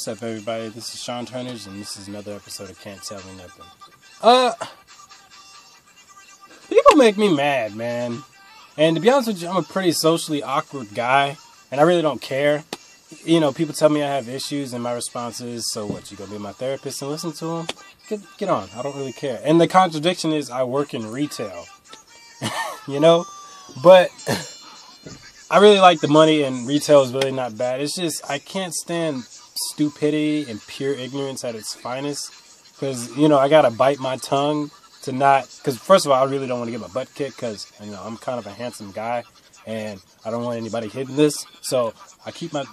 What's up, everybody? This is Sean Turners, and this is another episode of Can't Tell Me Nothing. Uh, people make me mad, man. And to be honest with you, I'm a pretty socially awkward guy, and I really don't care. You know, people tell me I have issues, and my response is, "So what? You gonna be my therapist and listen to them? Get get on. I don't really care." And the contradiction is, I work in retail. you know, but. I really like the money, and retail is really not bad. It's just I can't stand stupidity and pure ignorance at its finest. Because you know I gotta bite my tongue to not. Because first of all, I really don't want to get my butt kicked. Because you know I'm kind of a handsome guy, and I don't want anybody hitting this. So I keep my.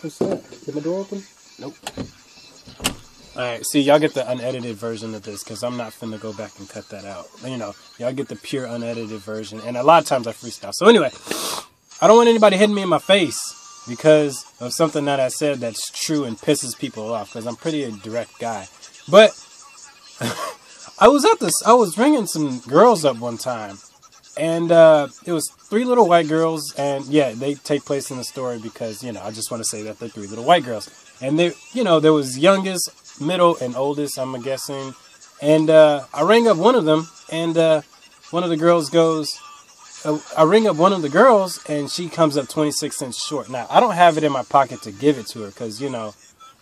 What's that? Did my door open? Nope. All right, see, y'all get the unedited version of this because I'm not finna go back and cut that out. You know, y'all get the pure unedited version, and a lot of times I freestyle. So anyway, I don't want anybody hitting me in my face because of something that I said that's true and pisses people off because I'm pretty a direct guy. But I was at this, I was ringing some girls up one time, and uh, it was three little white girls, and yeah, they take place in the story because you know I just want to say that they're three little white girls, and they, you know, there was youngest, middle, and oldest. I'm guessing, and uh, I rang up one of them, and uh, one of the girls goes. Uh, I ring up one of the girls and she comes up 26 cents short. Now, I don't have it in my pocket to give it to her because, you know,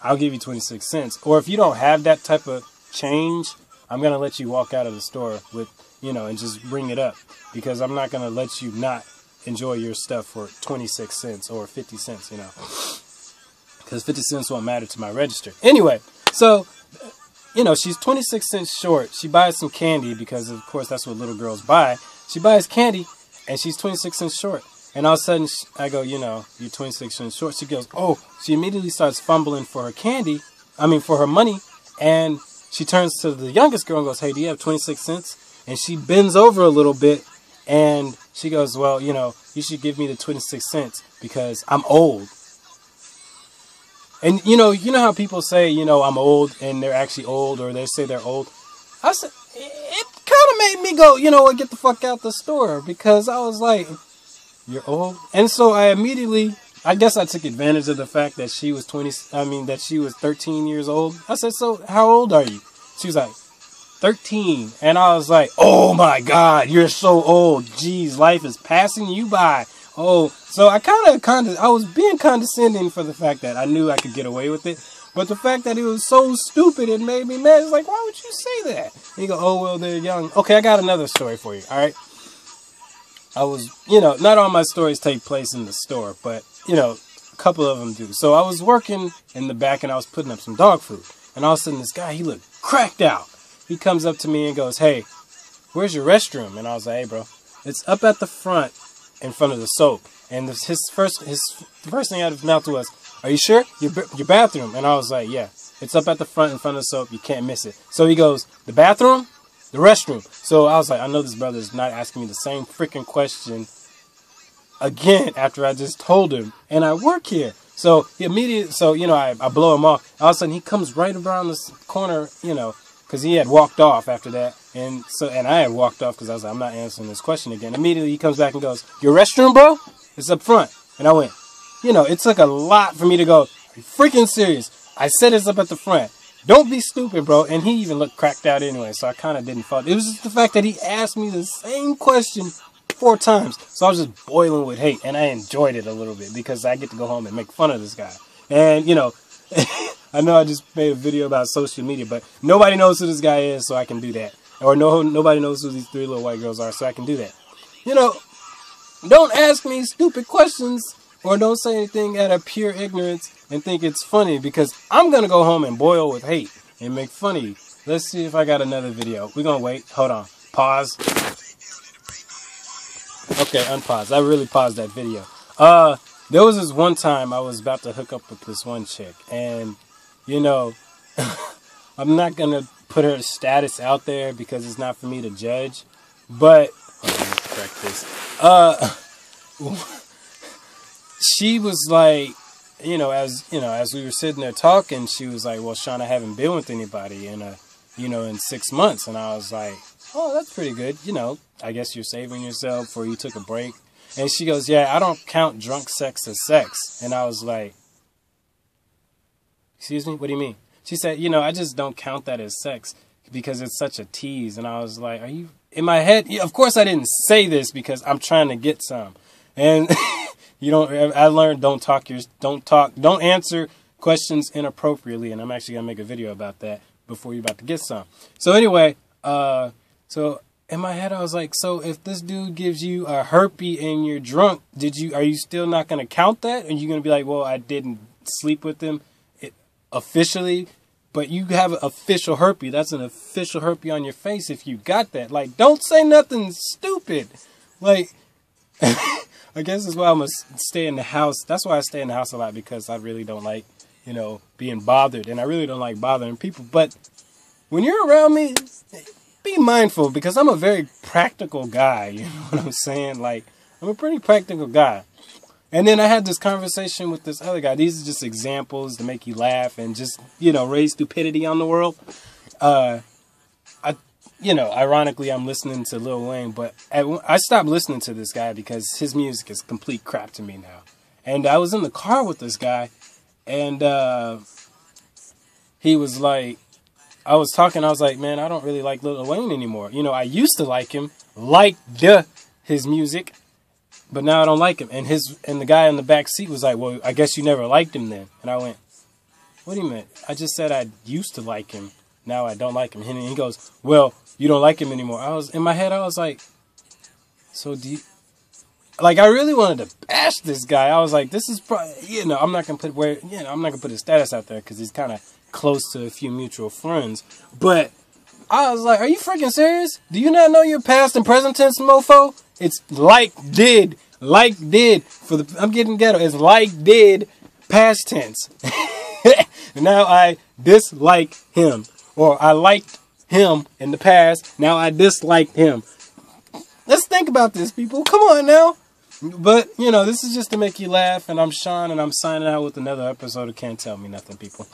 I'll give you 26 cents. Or if you don't have that type of change, I'm going to let you walk out of the store with, you know, and just bring it up because I'm not going to let you not enjoy your stuff for 26 cents or 50 cents, you know, because 50 cents won't matter to my register. Anyway, so, you know, she's 26 cents short. She buys some candy because, of course, that's what little girls buy. She buys candy and she's 26 cents short. And all of a sudden, sh- I go, you know, you're 26 cents short. She goes, oh, she immediately starts fumbling for her candy. I mean, for her money. And she turns to the youngest girl and goes, hey, do you have 26 cents? And she bends over a little bit and she goes, well, you know, you should give me the 26 cents because I'm old. And, you know, you know how people say, you know, I'm old and they're actually old or they say they're old. I said, kind of made me go, you know what, get the fuck out the store because I was like, you're old. And so I immediately, I guess I took advantage of the fact that she was 20, I mean, that she was 13 years old. I said, so how old are you? She was like, 13. And I was like, oh my God, you're so old. Jeez, life is passing you by. Oh, so I kind of, kind of, I was being condescending for the fact that I knew I could get away with it. But the fact that it was so stupid, it made me mad. It's like, why would you say that? And you go, oh, well, they're young. Okay, I got another story for you, all right? I was, you know, not all my stories take place in the store, but, you know, a couple of them do. So I was working in the back and I was putting up some dog food. And all of a sudden, this guy, he looked cracked out. He comes up to me and goes, hey, where's your restroom? And I was like, hey, bro, it's up at the front in front of the soap. And his first, his the first thing out of his mouth was, "Are you sure your your bathroom?" And I was like, "Yeah, it's up at the front in front of the soap. You can't miss it." So he goes, "The bathroom, the restroom." So I was like, "I know this brother is not asking me the same freaking question again after I just told him, and I work here." So he immediately, so you know, I, I blow him off. All of a sudden, he comes right around this corner, you know, because he had walked off after that, and so and I had walked off because I was like, I'm not answering this question again. Immediately, he comes back and goes, "Your restroom, bro? It's up front." And I went, you know, it took a lot for me to go, freaking serious? I said this up at the front. Don't be stupid, bro. And he even looked cracked out anyway, so I kind of didn't fault. It was just the fact that he asked me the same question four times. So I was just boiling with hate, and I enjoyed it a little bit because I get to go home and make fun of this guy. And, you know, I know I just made a video about social media, but nobody knows who this guy is, so I can do that. Or no, nobody knows who these three little white girls are, so I can do that. You know, don't ask me stupid questions or don't say anything out of pure ignorance and think it's funny because I'm gonna go home and boil with hate and make funny. Let's see if I got another video. We're gonna wait. Hold on. Pause. Okay, unpause. I really paused that video. Uh, there was this one time I was about to hook up with this one chick, and you know, I'm not gonna put her status out there because it's not for me to judge. But let me correct this. Uh, she was like, you know, as you know, as we were sitting there talking, she was like, "Well, Sean, I haven't been with anybody in a, you know, in six months," and I was like, "Oh, that's pretty good." You know, I guess you're saving yourself, or you took a break. And she goes, "Yeah, I don't count drunk sex as sex," and I was like, Excuse me? What do you mean? She said, you know, I just don't count that as sex because it's such a tease. And I was like, are you in my head? Of course I didn't say this because I'm trying to get some. And you don't, I learned don't talk your, don't talk, don't answer questions inappropriately. And I'm actually going to make a video about that before you're about to get some. So anyway, uh, so in my head I was like, so if this dude gives you a herpy and you're drunk, did you, are you still not going to count that? And you're going to be like, well, I didn't sleep with him officially, but you have an official herpy. That's an official herpy on your face if you got that. Like, don't say nothing stupid. Like, I guess as well I'm gonna stay in the house. That's why I stay in the house a lot because I really don't like, you know, being bothered, and I really don't like bothering people. But when you're around me, be mindful because I'm a very practical guy. You know what I'm saying? Like, I'm a pretty practical guy. And then I had this conversation with this other guy. These are just examples to make you laugh and just, you know, raise stupidity on the world. Uh, I, you know, ironically, I'm listening to Lil Wayne, but I stopped listening to this guy because his music is complete crap to me now. And I was in the car with this guy, and uh, he was like, I was talking, I was like, man, I don't really like Lil Wayne anymore. You know, I used to like him, like the his music, but now I don't like him. And his and the guy in the back seat was like, "Well, I guess you never liked him then." And I went, "What do you mean? I just said I used to like him. Now I don't like him." And he goes, "Well, you don't like him anymore." I was in my head. I was like, "So do you?" Like I really wanted to bash this guy. I was like, "This is probably you know I'm not gonna put where you know I'm not gonna put his status out there because he's kind of close to a few mutual friends." But I was like, "Are you freaking serious? Do you not know your past and present tense, mofo?" It's like did, like did for the. I'm getting ghetto. It's like did, past tense. now I dislike him, or I liked him in the past. Now I dislike him. Let's think about this, people. Come on now. But you know, this is just to make you laugh, and I'm Sean, and I'm signing out with another episode of Can't Tell Me Nothing, people.